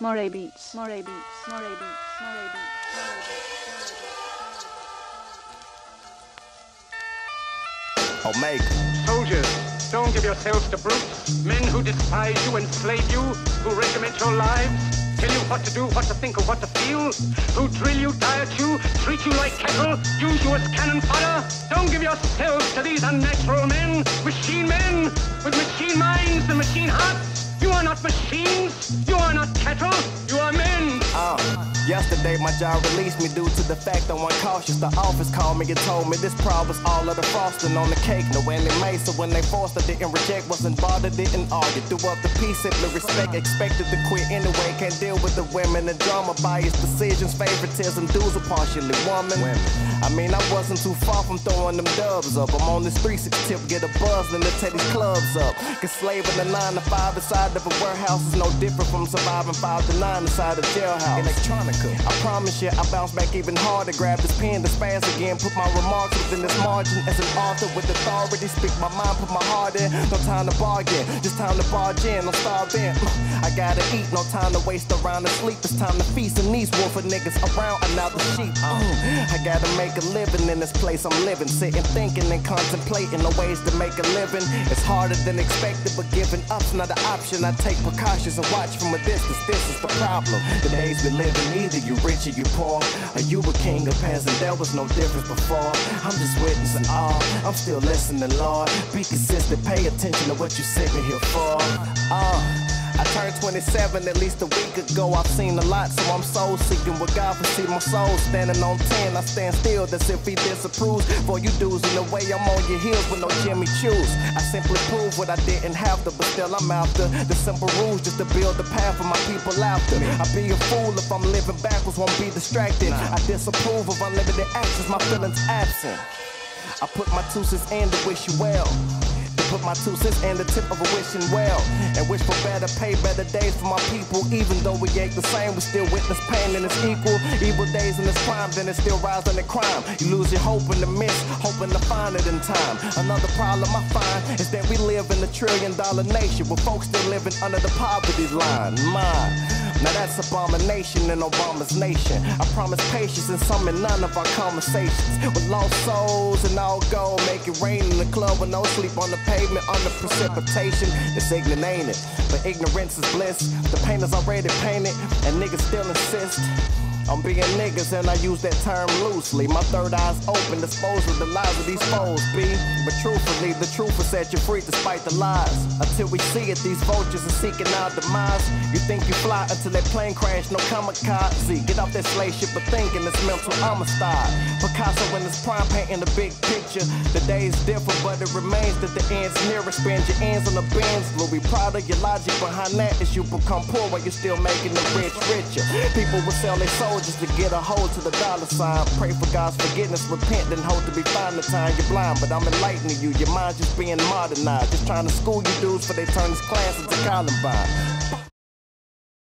More beats. More beats. More beats. More beats. Omega. Soldiers, don't give yourselves to brutes, men who despise you, enslave you, who regiment your lives, tell you what to do, what to think, or what to feel, who drill you, diet you, treat you like cattle, use you as cannon fodder. Don't give yourselves to these unnatural men, machine men, with machine minds and machine hearts. You are not machines, you yesterday my job released me due to the fact I'm cautious. The office called me and told me this problem was all of the frosting on the cake. No made, so when they forced, I didn't reject, wasn't bothered, didn't argue. Threw up the peace, simply respect, expected to quit anyway. Can't deal with the women and drama, biased decisions, favoritism, dudes are partially woman. I mean, I wasn't too far from throwing them dubs up. I'm on this 360 tip, get a buzz, then to tear these clubs up. Cause slaving the 9 to 5 inside of a warehouse is no different from surviving 5 to 9 inside a jailhouse. Electronica. I promise you, I bounce back even harder. Grab this pen to spaz again. Put my remarks within this margin. As an author with authority, speak my mind, put my heart in. No time to bargain, just time to barge in. I'm starving. I gotta eat, no time to waste around to sleep. It's time to feast in these wolf of niggas around another sheep. Uh, I gotta make a living in this place I'm living. Sitting, thinking, and contemplating the ways to make a living. It's harder than expected, but giving up's not an option. I take precautions and watch from a distance. This is the problem. The days we live in, either you rich or you poor. Are you a king or peasant? There was no difference before. I'm just witnessing all. I'm still listening, Lord. Be consistent, pay attention to what you sent me here for. I turned 27 at least a week ago. I've seen a lot, so I'm soul seeking with God for see my soul standing on 10. I stand still, that's if He disapproves. For you dudes in the way, I'm on your heels with no Jimmy Choos. I simply prove what I didn't have to, but still I'm after the simple rules just to build the path for my people after. I'd be a fool if I'm living backwards, won't be distracted. I disapprove of unlimited actions, my feelings absent. I put my two cents in to wish you well. Put my two cents in the tip of a wishing well. And wish for better pay, better days for my people. Even though we ain't the same, we still witness pain and it's equal. Evil days and it's crime, then it's still rising in crime. You lose your hope in the midst, hoping to find it in time. Another problem I find is that we live in a trillion dollar nation with folks still living under the poverty line. Mine. That's abomination in Obama's nation. I promise patience in some and none of our conversations. With lost souls and all gold, make it rain in the club with no sleep on the pavement under precipitation. It's ignorant, ain't it? But ignorance is bliss. The paint is already painted, and niggas still insist. I'm being niggas and I use that term loosely. My third eye's open, disposed of the lies of these foes, B. But truthfully, the truth will set you free despite the lies. Until we see it, these vultures are seeking our demise. You think you fly until that plane crash, no kamikaze. Get off that slave ship, but thinking it's mental homicide. Picasso in his prime painting the big picture. The day's different, but it remains that the end's nearer. Spend your ends on the bins. Louis Prada, your logic behind that is you become poor while you're still making the rich richer. People will sell their soul just to get a hold to the dollar sign. Pray for God's forgiveness, repent, then hope to be fine the time you're blind. But I'm enlightening you, your mind just being modernized. Just trying to school you dudes for they turn this class into Columbine.